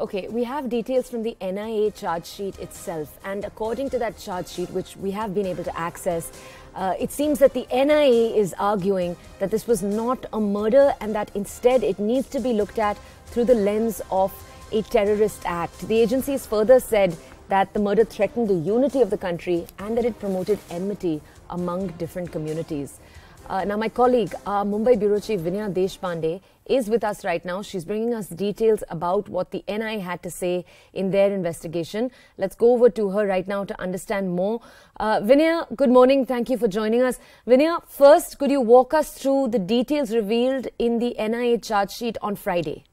Okay, we have details from the NIA charge sheet itself, and according to that charge sheet, which we have been able to access, uh, it seems that the NIA is arguing that this was not a murder and that instead it needs to be looked at through the lens of a terrorist act. The agency has further said that the murder threatened the unity of the country and that it promoted enmity among different communities. Uh, now, my colleague, uh, Mumbai Bureau Chief Vinaya Deshpande, is with us right now. She's bringing us details about what the NI had to say in their investigation. Let's go over to her right now to understand more. Uh, Vinaya, good morning. Thank you for joining us. Vinaya, first, could you walk us through the details revealed in the NIA charge sheet on Friday?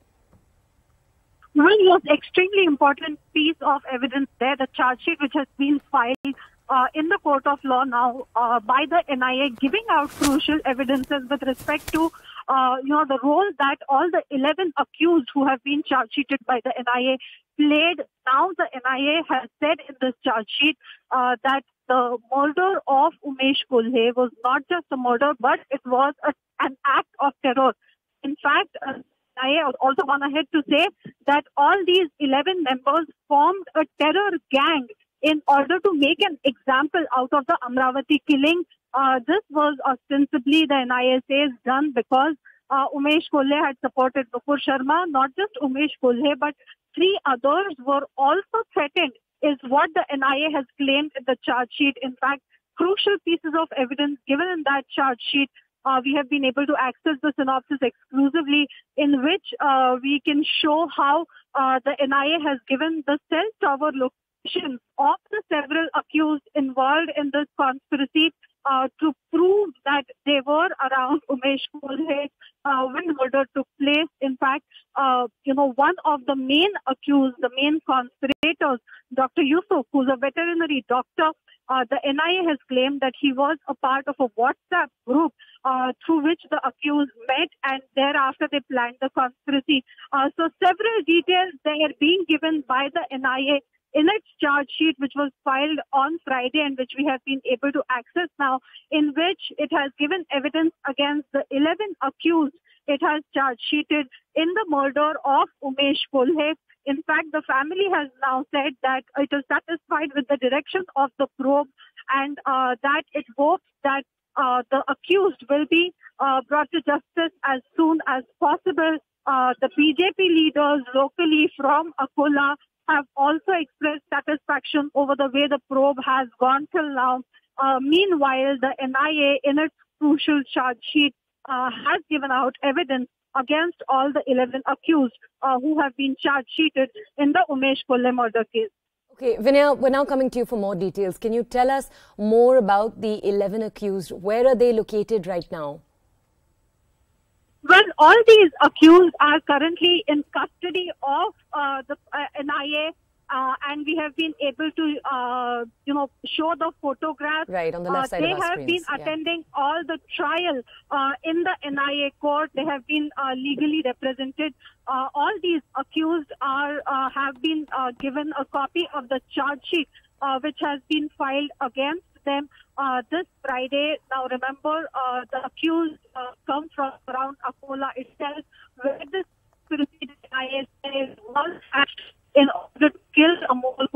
Well, it was extremely important piece of evidence there, the charge sheet which has been filed uh, in the court of law now uh, by the NIA, giving out crucial evidences with respect to, uh, you know, the role that all the 11 accused who have been charge sheeted by the NIA played. Now the NIA has said in this charge sheet uh, that the murder of Umesh Kolhe was not just a murder, but it was a, an act of terror. In fact, uh, NIA also gone ahead to say that all these 11 members formed a terror gang in order to make an example out of the Amravati killing. Uh, this was ostensibly the NIA says done because uh, Umesh Kolhe had supported Nupur Sharma. Not just Umesh Kolhe, but three others were also threatened, is what the NIA has claimed in the charge sheet. In fact, crucial pieces of evidence given in that charge sheet uh, we have been able to access the synopsis exclusively in which uh, we can show how uh, the NIA has given the cell tower location of the several accused involved in this conspiracy uh, to prove that they were around Umesh Kolhe uh, when murder took place. In fact, uh, you know, one of the main accused, the main conspirators, Dr. Yusuf, who's a veterinary doctor, uh, the NIA has claimed that he was a part of a WhatsApp group uh, through which the accused met and thereafter they planned the conspiracy. Uh, so several details they are being given by the NIA in its charge sheet, which was filed on Friday and which we have been able to access now, in which it has given evidence against the 11 accused. It has charge sheeted in the murder of Umesh Kolhe. In fact, the family has now said that it is satisfied with the direction of the probe and uh, that it hopes that uh, the accused will be uh, brought to justice as soon as possible. Uh, the BJP leaders locally from Akola have also expressed satisfaction over the way the probe has gone till now. Uh, meanwhile, the NIA, in its crucial charge sheet, uh, has given out evidence against all the 11 accused uh, who have been charge sheeted in the Umesh Kolhe murder case. Okay, Vinaya, we're now coming to you for more details. Can you tell us more about the 11 accused? Where are they located right now? Well, all these accused are currently in custody of uh, the uh, NIA uh, and we have been able to, uh, you know, show the photographs. Right on the left uh, side They of have screens. been attending all the trial uh, in the NIA court. They have been uh, legally represented. Uh, all these accused are have been given a copy of the charge sheet, which has been filed against them this Friday. Now, remember, the accused come from around Akola itself, where this NIA was actually in order to kill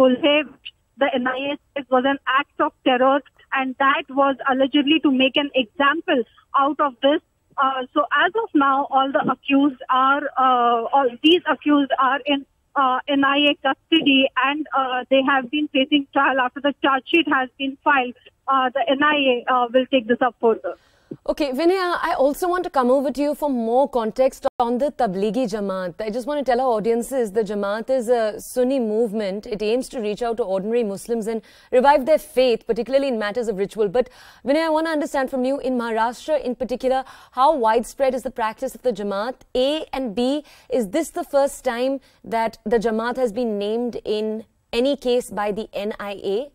Kolhe, the NIA says was an act of terror, and that was allegedly to make an example out of this. Uh, so as of now, all the accused are, uh, all these accused are in uh, NIA custody and uh, they have been facing trial after the charge sheet has been filed. Uh, the NIA uh, will take this up further. Okay, Vinaya, I also want to come over to you for more context on the Tablighi Jamaat. I just want to tell our audiences the Jamaat is a Sunni movement. It aims to reach out to ordinary Muslims and revive their faith, particularly in matters of ritual. But Vinaya, I want to understand from you, in Maharashtra in particular, how widespread is the practice of the Jamaat? A and B, is this the first time that the Jamaat has been named in any case by the NIA?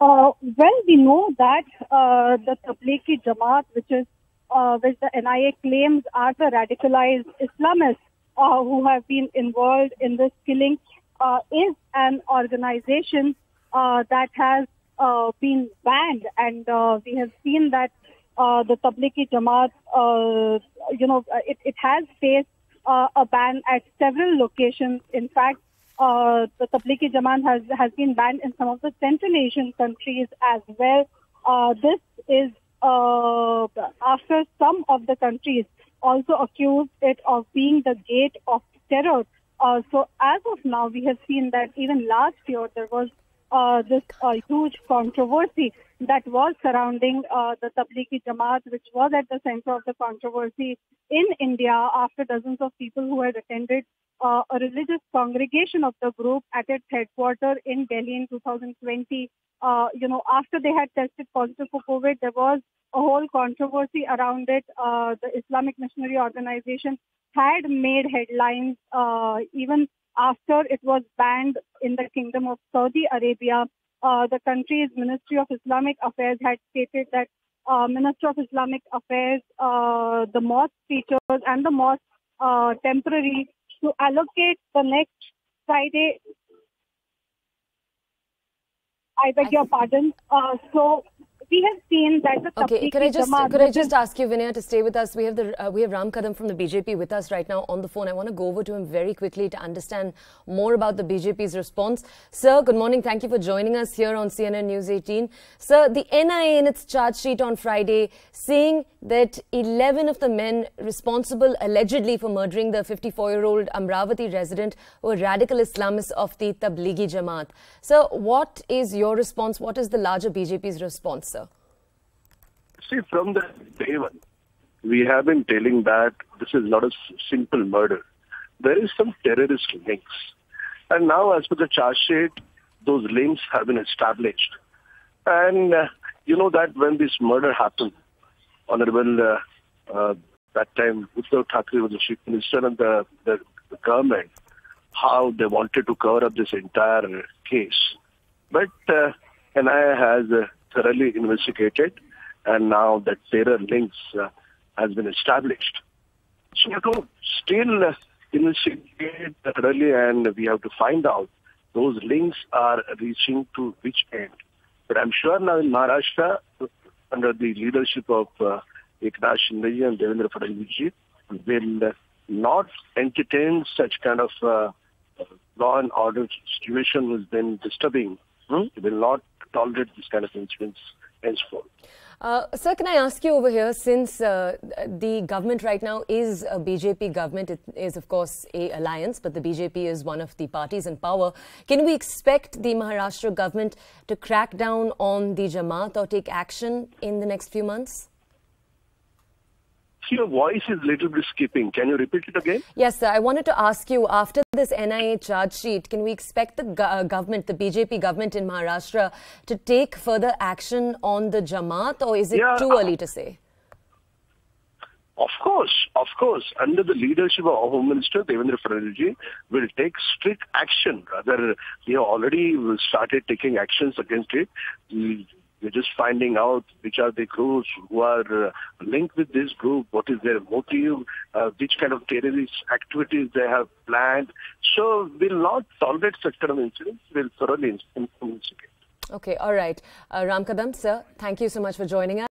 Uh, well, we know that uh, the Tablighi Jamaat, which is uh, which the NIA claims are the radicalized Islamists uh, who have been involved in this killing, uh, is an organization uh, that has been banned, and we have seen that the Tablighi Jamaat, you know, it, it has faced uh, a ban at several locations. In fact, uh, the Tablighi Jamaat has, has been banned in some of the Central Asian countries as well. Uh, this is uh, after some of the countries also accused it of being the gate of terror. Uh, so as of now, we have seen that even last year there was uh, this uh, huge controversy that was surrounding uh, the Tablighi Jamaat, which was at the center of the controversy in India after dozens of people who had attended uh, a religious congregation of the group at its headquarters in Delhi in 2020. Uh, you know, after they had tested positive for COVID, there was a whole controversy around it. Uh, the Islamic Missionary Organization had made headlines uh, even after it was banned in the Kingdom of Saudi Arabia. Uh, the country's Ministry of Islamic Affairs had stated that uh, Minister of Islamic Affairs, uh, the mosque teachers and the mosque uh, temporary to allocate the next Friday. I beg your pardon. Uh, so we have seen that the Okay, could I just could I just ask you, Vinaya, to stay with us? We have the uh, we have Ram Kadam from the BJP with us right now on the phone. I want to go over to him very quickly to understand more about the BJP's response. Sir, good morning. Thank you for joining us here on CNN News 18. Sir, the NIA in its charge sheet on Friday saying that 11 of the men responsible allegedly for murdering the 54-year-old Amravati resident were radical Islamists of the Tablighi Jamaat. So, what is your response? What is the larger BJP's response, sir? See, from the day one, we have been telling that this is not a simple murder. There is some terrorist links. And now, as per the charge sheet, those links have been established. And uh, you know that when this murder happened, Honorable, uh, uh, that time, Uddhav Thackeray was the chief minister and the, the, the government, how they wanted to cover up this entire case. But uh, NIA has uh, thoroughly investigated, and now the terror links uh, has been established. So we have still uh, investigate thoroughly, and we have to find out those links are reaching to which end. But I'm sure now in Maharashtra, under the leadership of uh, Eknath Shinde and Devendra Fadnavis, will not entertain such kind of uh, law and order situation has been disturbing. Hmm? They will not tolerate this kind of incidents henceforth. Uh, sir, can I ask you over here, since uh, the government right now is a BJP government, it is of course a alliance, but the BJP is one of the parties in power. Can we expect the Maharashtra government to crack down on the Jamaat or take action in the next few months? Your voice is a little bit skipping. Can you repeat it again? Yes, sir. I wanted to ask you after this NIA charge sheet, can we expect the go- uh, government, the BJP government in Maharashtra, to take further action on the Jamaat, or is it Yeah, too uh, early to say? Of course, of course, under the leadership of our Home Minister Devendra Fadnavis will take strict action. Rather, we have already started taking actions against it. We- We're just finding out which are the groups who are uh, linked with this group, what is their motive, uh, which kind of terrorist activities they have planned. So we'll not tolerate such kind of incidents. We'll thoroughly in- investigate. Okay, all right. Uh, sir, thank you so much for joining us.